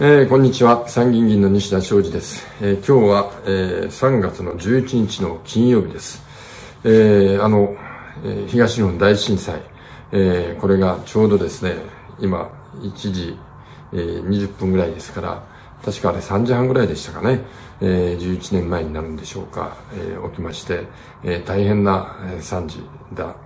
えー、こんにちは。参議院議員の西田昌司です、えー、今日は、えー、3月の11日の金曜日です、えー、あの、えー、東日本大震災、えー、これがちょうどですね今1時、えー、20分ぐらいですから確かあれ3時半ぐらいでしたかね、えー、11年前になるんでしょうか、えー、起きまして、えー、大変な惨事だ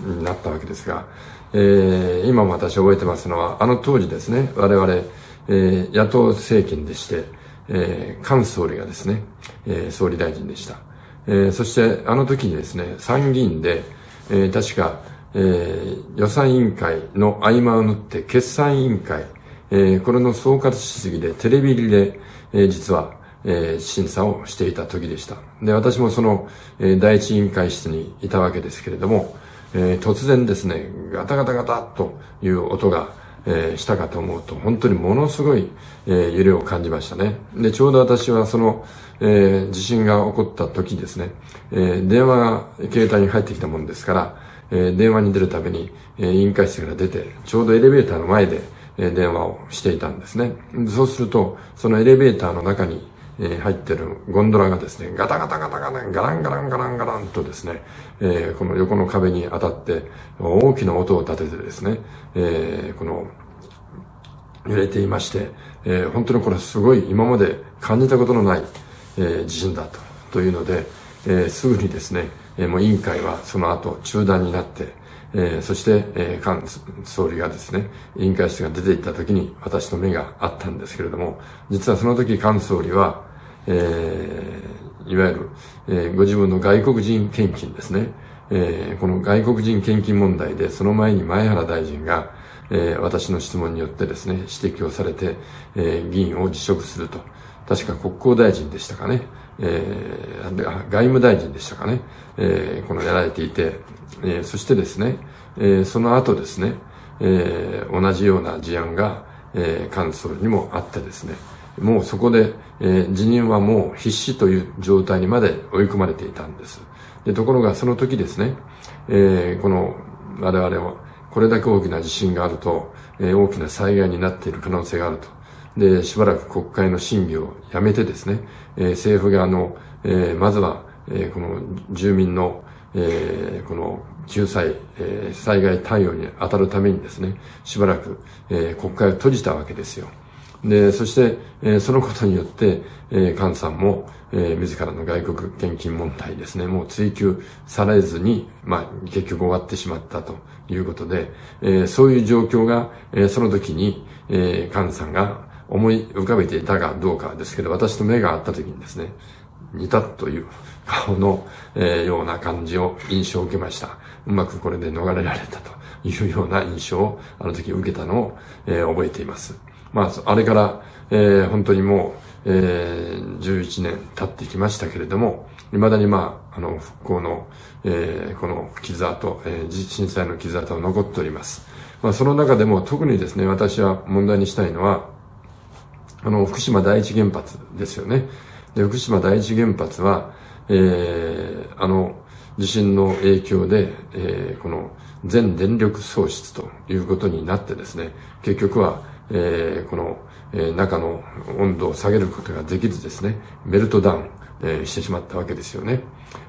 になったわけですが、えー、今も私覚えてますのはあの当時ですね我々えー、野党政権でして、えー、菅総理がですね、えー、総理大臣でした。えー、そしてあの時にですね、参議院で、えー、確か、えー、予算委員会の合間を縫って決算委員会、えー、これの総括質疑でテレビ入りで、えー、実は、えー、審査をしていた時でした。で、私もその、えー、第一委員会室にいたわけですけれども、えー、突然ですね、ガタガタガタという音が、えー、したかと思うと、本当にものすごい、えー、揺れを感じましたね。で、ちょうど私はその、えー、地震が起こった時ですね、えー、電話が携帯に入ってきたもんですから、えー、電話に出るために、えー、委員会室から出て、ちょうどエレベーターの前で、えー、電話をしていたんですね。そうすると、そのエレベーターの中に、えー、入ってるゴンドラがですね、ガタガタガタガタ、ガランガランガランガランとですね、えー、この横の壁に当たって、大きな音を立ててですね、えー、この、揺れていまして、えー、本当にこれすごい今まで感じたことのない、えー、地震だと、というので、えー、すぐにですね、えー、もう委員会はその後中断になって、えー、そして、えー、菅総理がですね、委員会室が出て行った時に私の目があったんですけれども、実はその時菅総理は、えー、いわゆる、えー、ご自分の外国人献金ですね、えー、この外国人献金問題で、その前に前原大臣が、えー、私の質問によってですね、指摘をされて、えー、議員を辞職すると。確か国交大臣でしたかね、えー、外務大臣でしたかね、えー、このやられていて、えー、そしてですね、えー、その後ですね、えー、同じような事案が、えー、カンソルにもあってですね、もうそこで、えー、辞任はもう必死という状態にまで追い込まれていたんです。で、ところがその時ですね、えー、この我々はこれだけ大きな地震があると、えー、大きな災害になっている可能性があると。で、しばらく国会の審議をやめてですね、えー、政府側の、えー、まずは、えー、この住民の、えー、この救済、えー、災害対応に当たるためにですね、しばらく、えー、国会を閉じたわけですよ。で、そして、えー、そのことによって、えー、菅さんも、えー、自らの外国献金問題ですね、もう追及されずに、まあ、結局終わってしまったということで、えー、そういう状況が、えー、その時に、えー、菅さんが思い浮かべていたかどうかですけど、私と目が合った時にですね、似たという顔の、えー、ような感じを、印象を受けました。うまくこれで逃れられたというような印象を、あの時受けたのを、えー、覚えています。まあ、あれから、えー、本当にもう、えー、11年経ってきましたけれども、未だにまあ、あの、復興の、えー、この傷跡、えー、震災の傷跡は残っております。まあ、その中でも特にですね、私は問題にしたいのは、あの、福島第一原発ですよね。で、福島第一原発は、えー、あの、地震の影響で、えー、この全電力喪失ということになってですね、結局は、えー、この、えー、中の温度を下げることができずですね、メルトダウン、えー、してしまったわけですよね。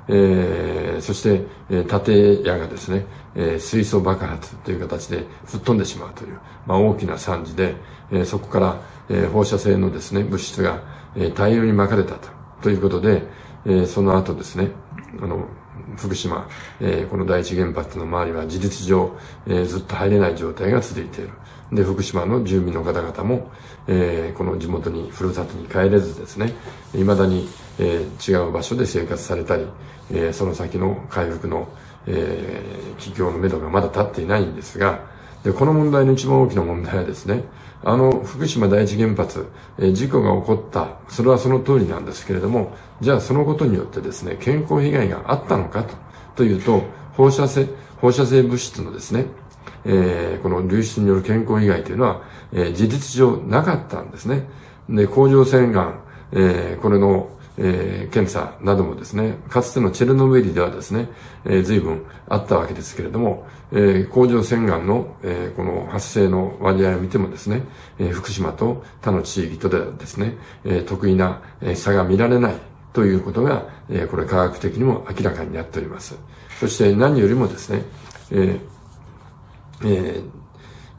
えー、そして、えー、建屋がですね、えー、水素爆発という形で吹っ飛んでしまうという、まあ、大きな惨事で、えー、そこから、えー、放射性のですね、物質が、えー、大量に撒かれたとということで、えー、その後ですね、あの、福島、えー、この第一原発の周りは事実上、えー、ずっと入れない状態が続いている。で、福島の住民の方々も、えー、この地元に、ふるさとに帰れずですね、未だに、えー、違う場所で生活されたり、えー、その先の回復の、えー、企業の目処がまだ立っていないんですが、で、この問題の一番大きな問題はですね、あの、福島第一原発、え、事故が起こった、それはその通りなんですけれども、じゃあそのことによってですね、健康被害があったのかと、というと、放射性、放射性物質のですね、えー、この流出による健康被害というのは、えー、事実上なかったんですね。で、甲状腺がん、えー、これの、えー、検査などもですね、かつてのチェルノブイリではですね、えー、随分あったわけですけれども、えー、甲状腺がんの、えー、この発生の割合を見てもですね、えー、福島と他の地域とではですね、えー、得意な差が見られないということが、えー、これ科学的にも明らかになっております。そして何よりもですね、えーえ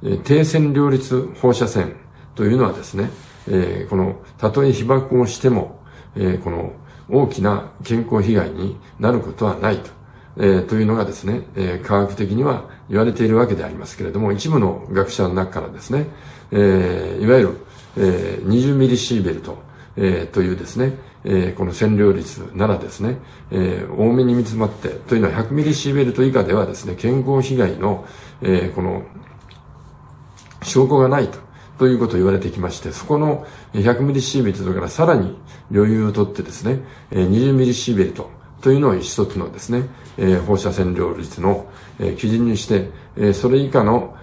ー、低線量率放射線というのはですね、えー、この、たとえ被爆をしても、え、この大きな健康被害になることはないと。え、というのがですね、え、科学的には言われているわけでありますけれども、一部の学者の中からですね、え、いわゆる、え、20ミリシーベルト、え、というですね、え、この占領率ならですね、え、多めに見つまって、というのは100ミリシーベルト以下ではですね、健康被害の、え、この、証拠がないと。ということを言われてきまして、そこの100ミリシーベルトからさらに余裕をとってですね、20ミリシーベルトというのを一つのですね、放射線量率の基準にして、それ以下の、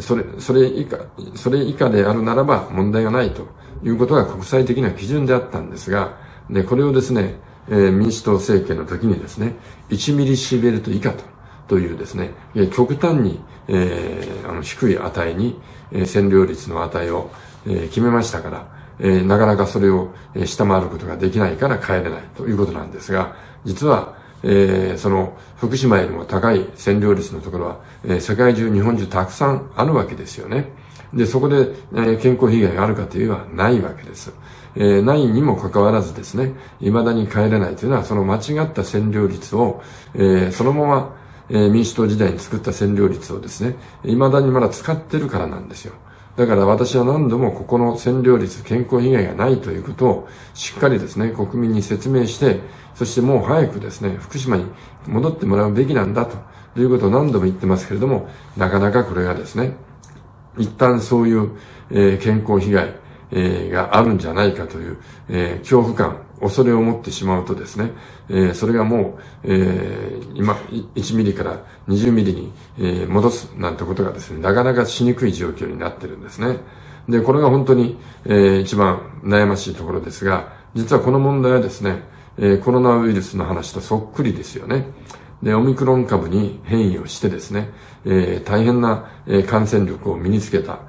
それ、それ以下、それ以下であるならば問題がないということが国際的な基準であったんですが、で、これをですね、民主党政権の時にですね、1ミリシーベルト以下と、というですね、極端に、えー、あの低い値に、えー、占領率の値を、えー、決めましたから、えー、なかなかそれを、下回ることができないから帰れないということなんですが、実は、えー、その福島よりも高い占領率のところは、えー、世界中、日本中たくさんあるわけですよね。で、そこで、えー、健康被害があるかといえばないわけです。えー、ないにもかかわらずですね、未だに帰れないというのは、その間違った占領率を、えー、そのまま、えー、民主党時代に作った占領率をですね、未だにまだ使ってるからなんですよ。だから私は何度もここの占領率、健康被害がないということをしっかりですね、国民に説明して、そしてもう早くですね、福島に戻ってもらうべきなんだということを何度も言ってますけれども、なかなかこれがですね、一旦そういう、えー、健康被害、えー、があるんじゃないかという、えー、恐怖感、恐れを持ってしまうとですね、えー、それがもう、えー、今、1ミリから20ミリに、えー、戻すなんてことがですね、なかなかしにくい状況になってるんですね。で、これが本当に、えー、一番悩ましいところですが、実はこの問題はですね、えー、コロナウイルスの話とそっくりですよね。で、オミクロン株に変異をしてですね、えー、大変な、えー、感染力を身につけた。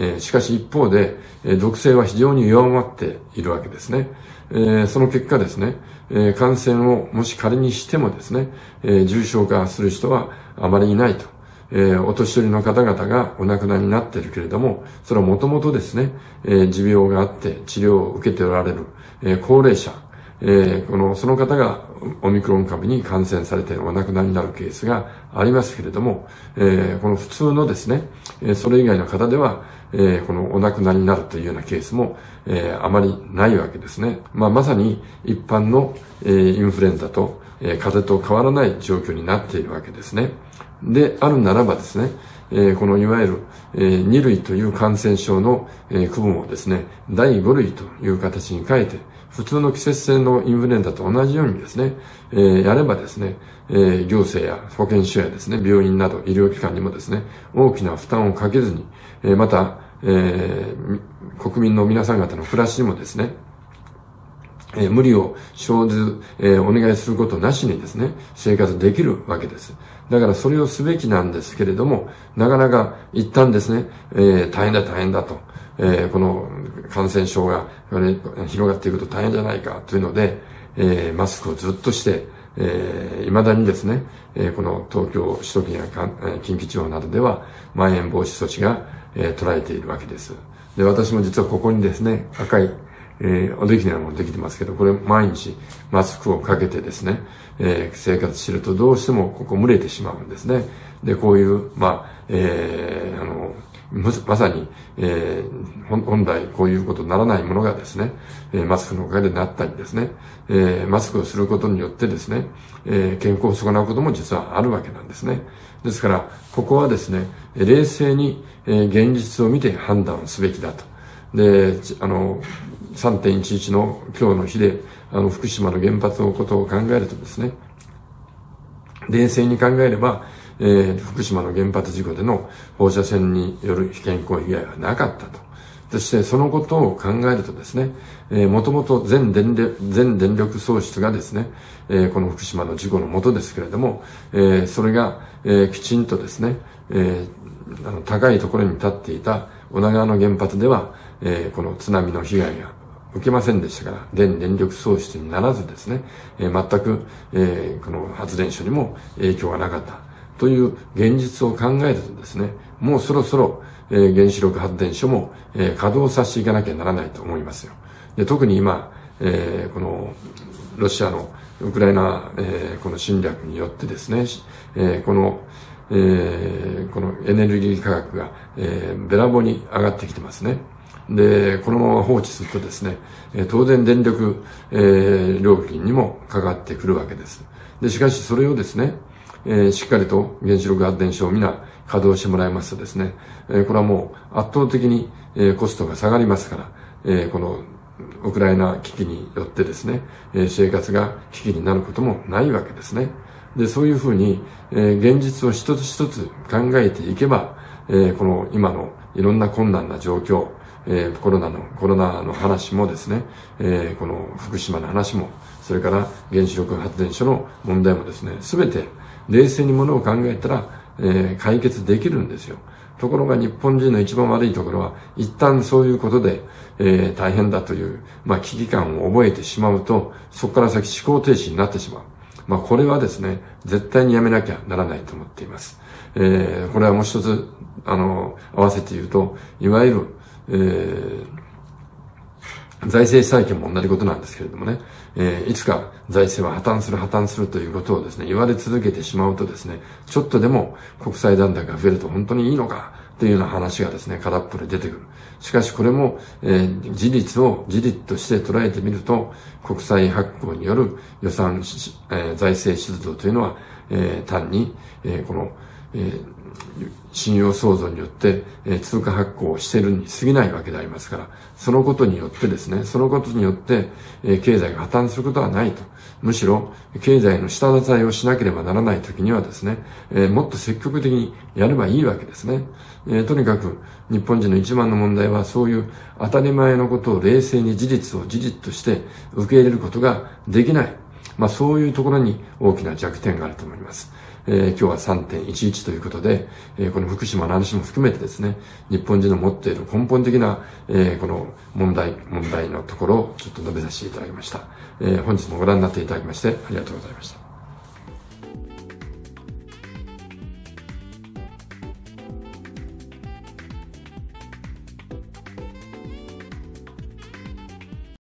えー、しかし一方で、えー、毒性は非常に弱まっているわけですね。えー、その結果ですね、えー、感染をもし仮にしてもですね、えー、重症化する人はあまりいないと。えー、お年寄りの方々がお亡くなりになっているけれども、それはもともとですね、えー、持病があって治療を受けておられる、えー、高齢者、えー、この、その方がオミクロン株に感染されてお亡くなりになるケースがありますけれども、えー、この普通のですね、え、それ以外の方では、えー、このお亡くなりになるというようなケースも、えー、あまりないわけですね。まあ、まさに一般の、えー、インフルエンザと、えー、風邪と変わらない状況になっているわけですね。で、あるならばですね、えー、このいわゆる、えー、2類という感染症の、えー、区分をですね、第5類という形に変えて、普通の季節性のインフルエンザと同じようにですね、えー、やればですね、えー、行政や保健所やですね、病院など医療機関にもですね、大きな負担をかけずに、えー、また、え、国民の皆さん方の暮らしにもですね、え、無理を生ず、え、お願いすることなしにですね、生活できるわけです。だからそれをすべきなんですけれども、なかなか一旦ですね、え、大変だ大変だと。えー、この感染症が、広がっていくと大変じゃないかというので、えー、マスクをずっとして、えー、未だにですね、えー、この東京、首都圏や近畿地方などでは、まん延防止措置が、えー、捉えているわけです。で、私も実はここにですね、赤い、えー、おできないものできてますけど、これ毎日マスクをかけてですね、えー、生活してるとどうしてもここ蒸れてしまうんですね。で、こういう、まあ、えー、まさに、えー、本来こういうことにならないものがですね、えー、マスクのおかげでなったりですね、えー、マスクをすることによってですね、えー、健康を損なうことも実はあるわけなんですね。ですから、ここはですね、冷静に、えー、現実を見て判断すべきだと。で、あの、3.11の今日の日で、あの、福島の原発のことを考えるとですね、冷静に考えれば、えー、福島の原発事故での放射線による健康被害はなかったと。そしてそのことを考えるとですね、えー、もともと全電力、全電力喪失がですね、えー、この福島の事故のもとですけれども、えー、それが、えー、きちんとですね、えー、あの高いところに立っていた女川の原発では、えー、この津波の被害が受けませんでしたから、電電力喪失にならずですね、えー、全く、えー、この発電所にも影響がなかったという現実を考えるとですね、もうそろそろ、えー、原子力発電所も、えー、稼働させていかなきゃならないと思いますよ。で特に今、えー、このロシアのウクライナ、えー、この侵略によってですね、えー、この、えー、このエネルギー価格が、えー、べらぼうに上がってきてますね。で、このまま放置するとですね、当然電力、えー、料金にもかかってくるわけです。で、しかしそれをですね、えー、しっかりと原子力発電所を皆稼働してもらいますとですね、えー、これはもう圧倒的に、えー、コストが下がりますから、えー、このウクライナ危機によってですね、えー、生活が危機になることもないわけですね。で、そういうふうに、えー、現実を一つ一つ考えていけば、えー、この今のいろんな困難な状況、えー、コロナの、コロナの話もですね、えー、この福島の話も、それから原子力発電所の問題もですね、すべて冷静にものを考えたら、えー、解決できるんですよ。ところが日本人の一番悪いところは、一旦そういうことで、えー、大変だという、まあ、危機感を覚えてしまうと、そこから先思考停止になってしまう。まあ、これはですね、絶対にやめなきゃならないと思っています。えー、これはもう一つ、あの、合わせて言うと、いわゆる、えー、財政再建も同じことなんですけれどもね、えー、いつか財政は破綻する破綻するということをですね、言われ続けてしまうとですね、ちょっとでも国際団体が増えると本当にいいのかというような話がですね、空っぽで出てくる。しかしこれも、えー、事実を事実として捉えてみると、国際発行による予算、えー、財政出動というのは、えー、単に、えー、この、えー信用創造によって、え通貨発行をしているに過ぎないわけでありますから、そのことによってですね、そのことによって、え経済が破綻することはないと。むしろ、経済の下支えをしなければならないときにはですね、えもっと積極的にやればいいわけですね。えとにかく、日本人の一番の問題は、そういう当たり前のことを冷静に事実を事実として受け入れることができない。まあそういうところに大きな弱点があると思います。えー、今日は3.11ということで、えー、この福島の話も含めてですね、日本人の持っている根本的な、えー、この問題、問題のところをちょっと述べさせていただきました。えー、本日もご覧になっていただきましてありがとうございました。